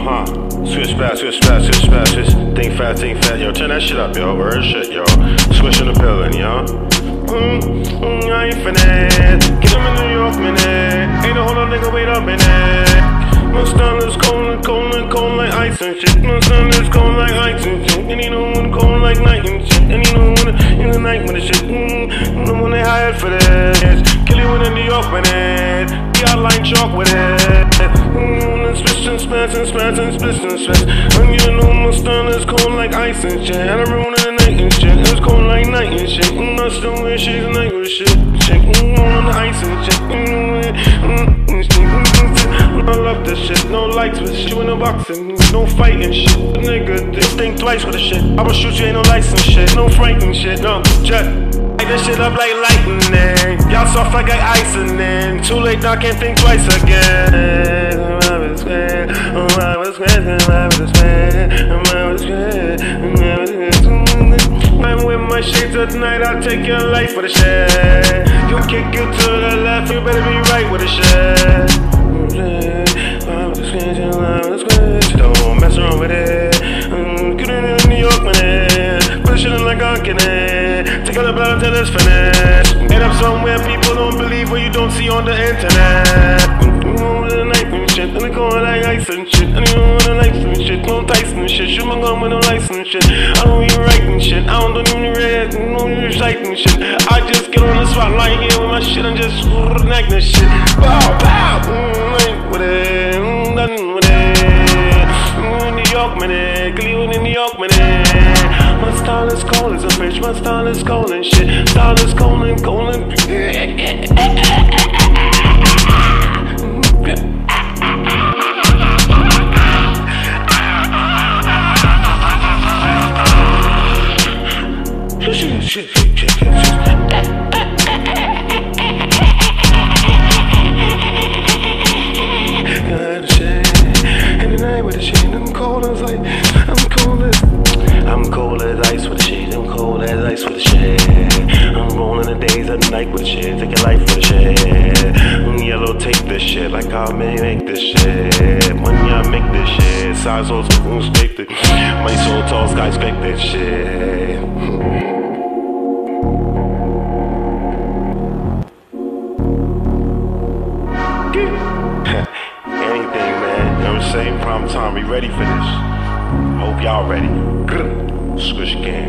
huh. Switch fast, switch fast, switch fast, switch. Think fast, think fast. Yo, turn that shit up, yo. Word shit, yo. Swish in the building, yo. Mm, mm, I ain't finna. Get him in New York, man. Ain't hold on, nigga, wait up, man. My style is cold, cold, cold like ice and shit. My style is cold like ice and shit. And you know when cold like night and shit. And you know when in the night when the shit. Mm, know when they hired for this. Kill you in New York, man. The outline chalk with it. Splish and smash and smash and splish and. You my style is cold like ice and shit. And I ruin the night and shit. It's cold like night and shit. Mm, I still wish she's night with shit. Shit, mm, on the ice and shit. Mm, mm, mm, mm, I love this shit, no lights with shit, you in the boxing, no fighting shit. Nigga, just think twice with the shit. I will shoot you, ain't no license shit, no frightening shit, no. Light this shit up like lightning. Y'all soft like I icing in. Too late, now can't think twice again. Was square, I was square, I was square, I'm with my shades at night, I'll take your life for the shit. You kick it to the left, you better be right with the shit. Don't mess around with it. Mm, get in New York, man. Put shit like I can it. Take all the blood until it's finished. End up somewhere people don't believe what you don't see on the internet. Tyson shit. Shoot my gun with no license shit. I don't even write and shit. I don't do any red. No reciting shit. I just get on the spotlight here with my shit and just knack this shit. Bow, bow. Mm, like with it. Mm, done with it. Mm, New York, man. Cleveland in New York, man. My style is cold as a bitch. My style is and shit. Style is cold and and. Shit, take this shit like I may make this shit. I'm cold as ice with a shit. I'm rollin' the days of the night with shit, take your life for shit. Money, I make this shit. Size so circumspected. Money so tall, shit. saying? Prime time. We ready for this. Hope y'all ready. Squish game.